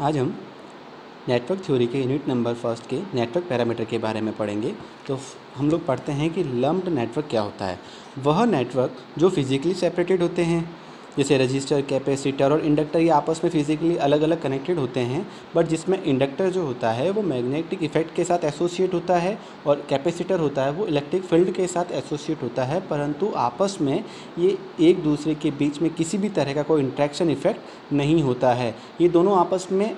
आज हम network theory के यूनिट नंबर फ़र्स्ट के नेटवर्क पैरामीटर के बारे में पढ़ेंगे। तो हम लोग पढ़ते हैं कि लम्ब नेटवर्क क्या होता है। वह नेटवर्क जो फिजिकली सेपरेटेड होते हैं। जैसे रजिस्टर, कैपेसिटर और इंडक्टर ये आपस में फिजिकली अलग अलग कनेक्टेड होते हैं बट जिसमें इंडक्टर जो होता है, वो मैग्नेटिक इफ़ेक्ट के साथ एसोसिएट होता है और कैपेसिटर होता है, वो इलेक्ट्रिक फ़ील्ड के साथ एसोसिएट होता है, परंतु आपस में ये एक दूसरे के बीच में किसी भी तरह का कोई इंट्रैक्शन इफ़ेक्ट नहीं होता है। ये दोनों आपस में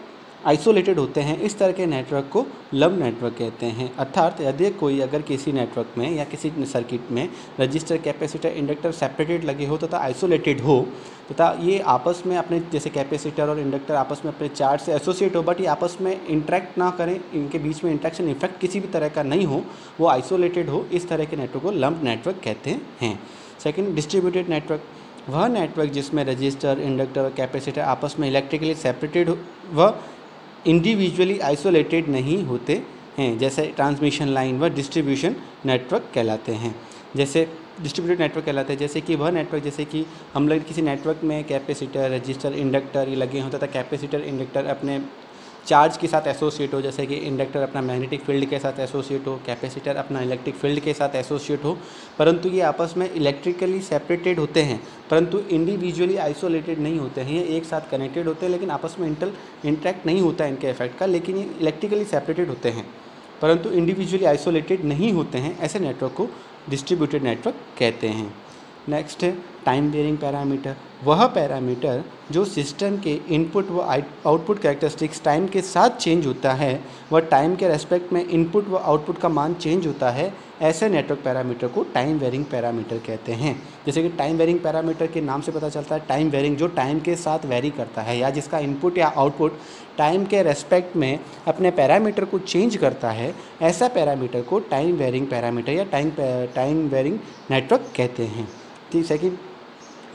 आइसोलेटेड होते हैं, इस तरह के नेटवर्क को लब नेटवर्क कहते हैं। अर्थात यदि कोई अगर किसी नेटवर्क में या किसी सर्किट में रजिस्टर कैपेसिटर इंडक्टर सेपरेटेड लगे हो तथा आइसोलेटेड हो तथा ये आपस में अपने, जैसे कैपेसिटर और इंडक्टर आपस में अपने चार्ज से एसोसिएट हो बट ये आपस में इंट्रैक्ट ना करें, इनके बीच में इंट्रैक्शन इफ़ेक्ट किसी भी तरह का नहीं हो, वो आइसोलेटेड हो, इस तरह के नेटवर्क को लम्प नेटवर्क कहते हैं। सेकेंड डिस्ट्रीब्यूटेड नेटवर्क वह नेटवर्क जिसमें रजिस्टर इंडक्टर और कैपेसिटर आपस में इलेक्ट्रिकली सेपरेटेड हो, वह इंडिविजुअली आइसोलेटेड नहीं होते हैं, जैसे ट्रांसमिशन लाइन व डिस्ट्रीब्यूशन नेटवर्क कहलाते हैं। जैसे डिस्ट्रीब्यूटेड नेटवर्क कहलाते हैं, जैसे कि वह नेटवर्क जैसे कि हम लोग किसी नेटवर्क में कैपेसिटर रजिस्टर इंडक्टर ये लगे होते था कैपेसिटर इंडक्टर अपने चार्ज के साथ एसोसिएट हो, जैसे कि इंडक्टर अपना मैग्नेटिक फ़ील्ड के साथ एसोसिएट हो, कैपेसिटर अपना इलेक्ट्रिक फ़ील्ड के साथ एसोसिएट हो, परंतु ये आपस में इलेक्ट्रिकली सेपरेटेड होते हैं, परंतु इंडिविजुअली आइसोलेटेड नहीं होते हैं, ये एक साथ कनेक्टेड होते हैं, लेकिन आपस में इंटर इंट्रैक्ट नहीं होता है इनके इफ़ेक्ट का, लेकिन ये इलेक्ट्रिकली सेपरेटेड होते हैं, परंतु इंडिविजुअली आइसोलेटेड नहीं होते हैं, ऐसे नेटवर्क को डिस्ट्रीब्यूटेड नेटवर्क कहते हैं। नेक्स्ट है टाइम बेयरिंग पैरामीटर वह पैरामीटर जो सिस्टम के इनपुट व आउटपुट कैरेक्टरिस्टिक्स टाइम के साथ चेंज होता है, वह टाइम के रेस्पेक्ट में इनपुट व आउटपुट का मान चेंज होता है, ऐसे नेटवर्क पैरामीटर को टाइम वेरिंग पैरामीटर कहते हैं। जैसे कि टाइम वेरिंग पैरामीटर के नाम से पता चलता है टाइम वेरिंग जो टाइम के साथ वेरी करता है, या जिसका इनपुट या आउटपुट टाइम के रेस्पेक्ट में अपने पैरामीटर को चेंज करता है, ऐसा पैरामीटर को टाइम वेरिंग पैरामीटर या टाइम टाइम वेरिंग नेटवर्क कहते हैं। सेकेंड कि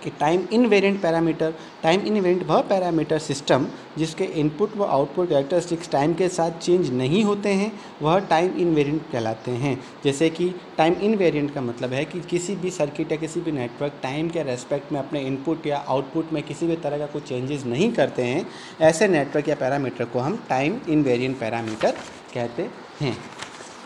time invariant parameter, time invariant वह पैरामीटर सिस्टम जिसके इनपुट व आउटपुट कैरेक्टरिस्टिक्स टाइम के साथ चेंज नहीं होते हैं, वह टाइम इनवेरिएंट कहलाते हैं। जैसे कि टाइम इनवेरिएंट का मतलब है कि किसी भी सर्किट या किसी भी नेटवर्क टाइम के रेस्पेक्ट में अपने इनपुट या आउटपुट में किसी भी तरह का कोई चेंजेस नहीं करते हैं, ऐसे नेटवर्क या पैरामीटर को हम टाइम इनवेरियंट पैरामीटर कहते हैं।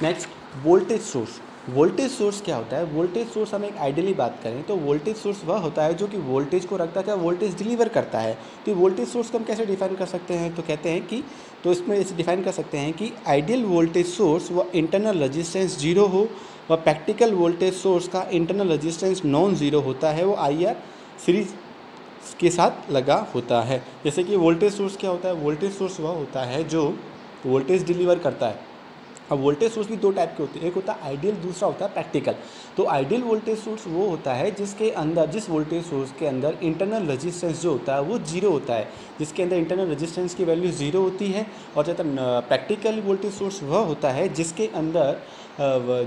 Next, voltage source. Voltage source क्या होता है? वोल्टेज सोर्स हम एक आइडियली बात करें तो वोल्टेज सोर्स वह होता है जो कि वोल्टेज को रखता है वोल्टेज डिलीवर करता है। तो वोल्टेज सोर्स को हम कैसे डिफाइन कर सकते हैं? तो कहते हैं कि तो इसमें इसे डिफाइन कर सकते हैं कि आइडियल वोल्टेज सोर्स व इंटरनल रजिस्टेंस ज़ीरो हो व प्रैक्टिकल वोल्टेज सोर्स का इंटरनल रजिस्टेंस नॉन ज़ीरो होता है, वो आई सीरीज़ के साथ लगा होता है। जैसे कि वोल्टेज सोर्स क्या होता है? वोल्टेज सोर्स वह होता है जो वोल्टेज डिलीवर करता है। अब वोल्टेज सोर्स भी दो टाइप के होते हैं। एक होता है आइडियल दूसरा होता है प्रैक्टिकल तो आइडियल वोल्टेज सोर्स वो होता है जिसके अंदर, जिस वोल्टेज सोर्स के अंदर इंटरनल रजिस्टेंस जो होता है, वो ज़ीरो होता है। जिसके अंदर इंटरनल रजिस्टेंस की वैल्यू ज़ीरो होती है और जब प्रैक्टिकल वोल्टेज सोर्स वह होता है जिसके अंदर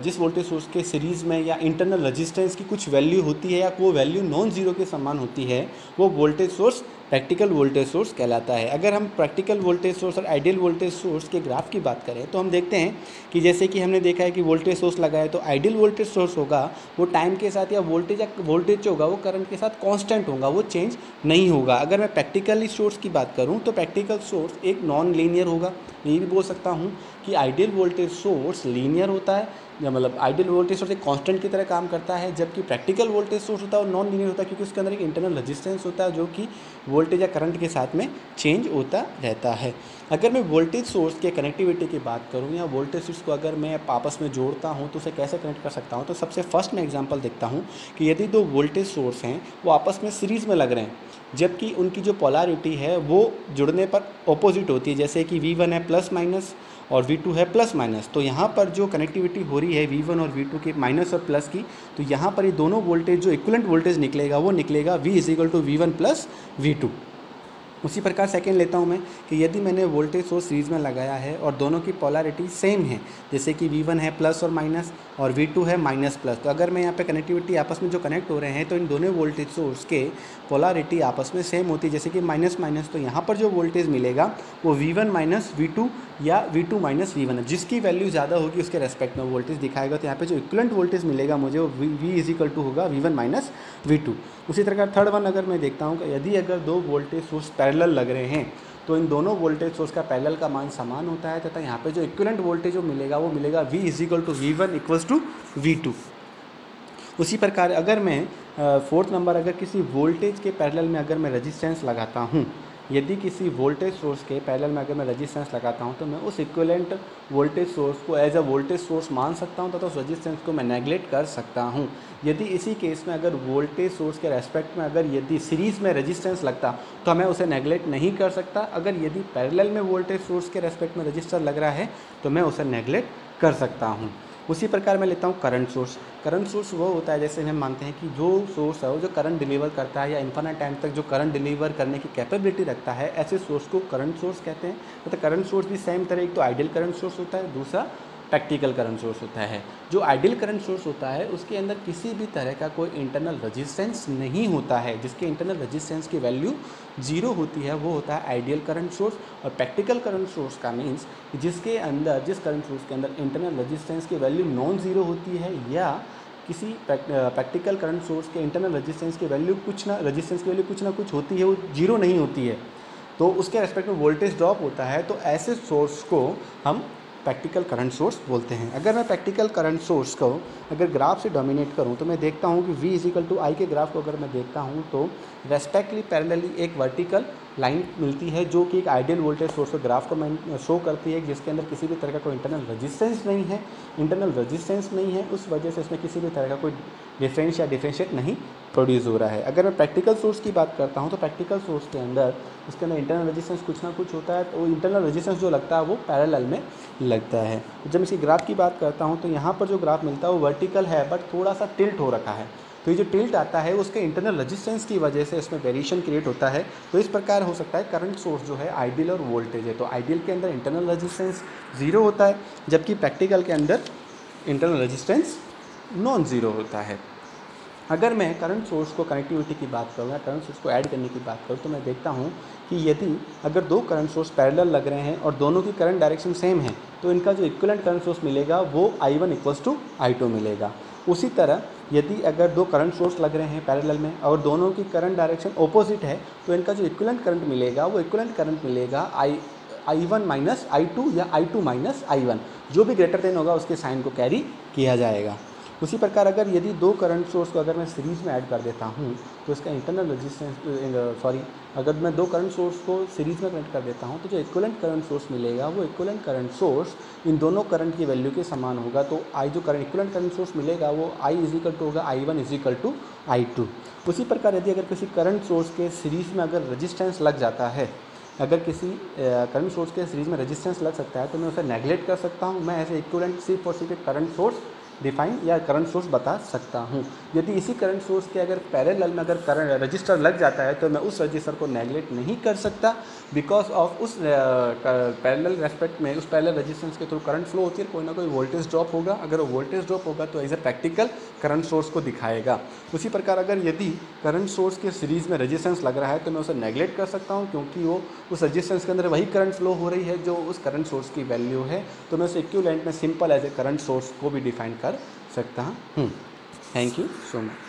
जिस वोल्टेज सोर्स के सीरीज़ में या इंटरनल रजिस्टेंस की कुछ वैल्यू होती है या वो वैल्यू नॉन ज़ीरो के समान होती है, वो voltage source practical voltage source कहलाता है। अगर हम प्रैक्टिकल वोल्टेज सोर्स और आइडियल वोल्टेज सोर्स के ग्राफ की बात करें तो हम देखते हैं कि जैसे कि हमने देखा है कि वोल्टेज सोर्स लगा है तो आइडियल वोल्टेज सोर्स होगा, वो टाइम के साथ या वोल्टेज या वोल्टेज जो होगा, वो करंट के साथ कांस्टेंट होगा, वो चेंज नहीं होगा। अगर मैं प्रैक्टिकली सोर्स की बात करूँ तो प्रैक्टिकल सोर्स एक नॉन लीनियर होगा ये भी बोल सकता हूँ कि आइडियल वोल्टेज सोर्स लीनियर होता है, या मतलब आइडियल वोल्टेज सोर्स एक कांस्टेंट की तरह काम करता है, जबकि प्रैक्टिकल वोल्टेज सोर्स होता है वो नॉन लीनियर होता है, क्योंकि उसके अंदर एक इंटरनल रेजिस्टेंस होता है, जो कि वोल्टेज या करंट के साथ में चेंज होता रहता है। अगर मैं वोल्टेज सोर्स के कनेक्टिविटी की बात करूँ या वोल्टेज सोर्स को अगर मैं आपस में जोड़ता हूँ तो उसे कैसे कनेक्ट कर सकता हूँ? तो सबसे फ़र्स्ट मैं एग्ज़ाम्पल देखता हूँ कि यदि दो वोल्टेज सोर्स हैं, वो आपस में सीरीज़ में लग रहे हैं, जबकि उनकी जो पोलारिटी है, वो जुड़ने पर अपोजिट होती है। जैसे कि वी वन है प्लस माइनस और वी टू है प्लस माइनस तो यहाँ पर जो कनेक्टिविटी हो रही है वी वन और वी टू की माइनस और प्लस की तो यहाँ पर ये यह दोनों वोल्टेज जो इक्वलेंट वोल्टेज निकलेगा, वो निकलेगा V is equal to V one plus V two उसी प्रकार सेकेंड लेता हूँ मैं कि यदि मैंने वोल्टेज सोर्स सीरीज़ में लगाया है और दोनों की पोलैरिटी सेम है, जैसे कि वी वन है प्लस और माइनस और वी टू है माइनस प्लस तो अगर मैं यहाँ पे कनेक्टिविटी आपस में जो कनेक्ट हो रहे हैं तो इन दोनों वोल्टेज सोर्स के पोलैरिटी आपस में सेम होती है, जैसे कि माइनस माइनस तो यहाँ पर जो वोल्टेज मिलेगा, वो वी वन माइनस वी या V two minus V one जिसकी वैल्यू ज़्यादा होगी, उसके रेस्पेक्ट में वोल्टेज दिखाएगा। तो यहाँ पे जो इक्वलेंट वोल्टेज मिलेगा मुझे, वो V V is equal to होगा V one minus V two उसी तरह का थर्ड वन अगर मैं देखता हूँ कि यदि अगर दो वोल्टेज सोर्स पैरेलल लग रहे हैं तो इन दोनों वोल्टेज सोर्स का पैरेलल का मान समान होता है, तथा यहाँ पे जो इक्वलेंट वोल्टेज जो मिलेगा, वो मिलेगा V is equal to V one to V two उसी प्रकार अगर मैं फोर्थ नंबर अगर किसी वोल्टेज के पैरेलल में अगर मैं रजिस्टेंस लगाता हूँ यदि किसी वोल्टेज सोर्स के पैरेलल में अगर मैं रजिस्टेंस लगाता हूँ तो मैं उस इक्विवेलेंट वोल्टेज सोर्स को एज अ वोल्टेज सोर्स मान सकता हूँ तथा उस रजिस्टेंस को मैं नेगलेक्ट कर सकता हूँ। यदि इसी केस में अगर वोल्टेज सोर्स के रेस्पेक्ट में अगर यदि सीरीज़ में रजिस्टेंस लगता तो मैं उसे नेगलेक्ट नहीं कर सकता। अगर यदि पैरेलल में वोल्टेज सोर्स के रेस्पेक्ट में रजिस्टर लग रहा है तो मैं उसे नेगलेक्ट कर सकता हूँ। उसी प्रकार मैं लेता हूँ करंट सोर्स करंट सोर्स वो होता है जैसे हम मानते हैं कि जो सोर्स है, वो जो करंट डिलीवर करता है या इन्फाना टाइम तक जो करंट डिलीवर करने की कैपेबिलिटी रखता है, ऐसे सोर्स को करंट सोर्स कहते हैं। मतलब करंट सोर्स भी सेम तरह, एक तो आइडियल करंट सोर्स होता है, दूसरा प्रैक्टिकल करंट सोर्स होता है। जो आइडियल करंट सोर्स होता है, उसके अंदर किसी भी तरह का कोई इंटरनल रजिस्टेंस नहीं होता है। जिसके इंटरनल रजिस्टेंस की वैल्यू ज़ीरो होती है, वो होता है आइडियल करंट सोर्स और प्रैक्टिकल करंट सोर्स का मीन्स जिसके अंदर, जिस करंट सोर्स के अंदर इंटरनल रजिस्टेंस की वैल्यू नॉन ज़ीरो होती है, या किसी प्रैक्टिकल करंट सोर्स के इंटरनल रजिस्टेंस की वैल्यू कुछ ना रजिस्टेंस की वैल्यू कुछ ना कुछ होती है, वो ज़ीरो नहीं होती है। तो उसके रेस्पेक्ट में वोल्टेज ड्रॉप होता है तो ऐसे सोर्स को हम प्रैक्टिकल करंट सोर्स बोलते हैं। अगर मैं प्रैक्टिकल करंट सोर्स को अगर ग्राफ से डोमिनेट करूँ तो मैं देखता हूँ कि v इजिकल टू आई के ग्राफ को अगर मैं देखता हूँ तो रेस्पेक्टली पैरेलली एक वर्टिकल लाइन मिलती है, जो कि एक आइडियल वोल्टेज सोर्स के ग्राफ को मैं शो करती है, जिसके अंदर किसी भी तरह का कोई इंटरनल रजिस्टेंस नहीं है। इंटरनल रजिस्टेंस नहीं है, उस वजह से इसमें किसी भी तरह का कोई डिफरेंस या डिफ्रेंशिएट नहीं प्रोड्यूस हो रहा है। अगर मैं प्रैक्टिकल सोर्स की बात करता हूँ तो प्रैक्टिकल सोर्स के अंदर उसके अंदर इंटरनल रजिस्टेंस कुछ ना कुछ होता है तो इंटरनल रजिस्टेंस जो लगता है वो पैरेलल में लगता है। जब इसकी ग्राफ की बात करता हूँ तो यहाँ पर जो ग्राफ मिलता है वो वर्टिकल है बट थोड़ा सा टिल्ट हो रखा है। तो ये जो टिल्ट आता है, उसके इंटरनल रजिस्टेंस की वजह से इसमें वेरिएशन क्रिएट होता है। तो इस प्रकार हो सकता है करंट सोर्स जो है आइडियल और वोल्टेज है। तो आइडियल के अंदर इंटरनल रजिस्टेंस ज़ीरो होता है, जबकि प्रैक्टिकल के अंदर इंटरनल रजिस्टेंस नॉन ज़ीरो होता है। अगर मैं करंट सोर्स को कनेक्टिविटी की बात करूँ या करंट सोर्स को ऐड करने की बात करूँ तो मैं देखता हूँ कि यदि अगर दो करंट सोर्स पैरेलल लग रहे हैं और दोनों की करंट डायरेक्शन सेम है तो इनका जो इक्वलेंट करंट सोर्स मिलेगा, वो I one equals to I two मिलेगा। उसी तरह यदि अगर दो करंट सोर्स लग रहे हैं पैरेलल में और दोनों की करंट डायरेक्शन ऑपोजिट है तो इनका जो इक्वलेंट करंट मिलेगा, वो इक्वलेंट करंट मिलेगा I I one minus I two या I two minus I one जो भी ग्रेटर देन होगा, उसके साइन को कैरी किया जाएगा। उसी प्रकार अगर यदि दो करंट सोर्स को अगर मैं सीरीज़ में ऐड कर देता हूँ तो इसका इंटरनल रजिस्टेंस सॉरी अगर मैं दो करंट सोर्स को सीरीज़ में कनेक्ट कर देता हूँ तो जो इक्वलेंट करंट सोर्स मिलेगा, वो इक्वलेंट करंट सोर्स इन दोनों करंट की वैल्यू के समान होगा। तो आई जो करंट इक्वलेंट करंट सोर्स मिलेगा, वो आई इजिकल टू होगा I one equal to I two उसी प्रकार यदि अगर किसी करंट सोर्स के सीरीज़ में अगर रजिस्टेंस लग जाता है, अगर किसी करंट सोर्स के सीरीज़ में रेजिस्टेंस लग सकता है तो मैं उसे नेगलेक्ट कर सकता हूँ। मैं ऐसे इक्वलेंट सिर्फ़ और सिर्फ़ करंट सोर्स डिफाइन या करंट सोर्स बता सकता हूँ। यदि इसी करंट सोर्स के अगर पैरेलल में अगर करंट रजिस्टर लग जाता है तो मैं उस रजिस्टर को नेगलेक्ट नहीं कर सकता। बिकॉज़ ऑफ़ उस पैरेलल रेस्पेक्ट में, उस पैरेलल रजिस्टेंस के थ्रू करंट फ्लो होती है, कोई ना कोई वोल्टेज ड्रॉप होगा। अगर वो वोल्टेज ड्रॉप होगा तो as a practical current source को दिखाएगा। उसी प्रकार अगर यदि करंट सोर्स के सीरीज़ में रजिस्टेंस लग रहा है तो मैं उसे नेगलेक्ट कर सकता हूँ, क्योंकि वो उस रजिस्टेंस के अंदर वही करंट फ्लो हो रही है, जो उस करंट सोर्स की वैल्यू है। तो मैं उसे इक्विवेलेंट में simple as a current source को भी डिफाइन कर सकता हूँ। Thank you so much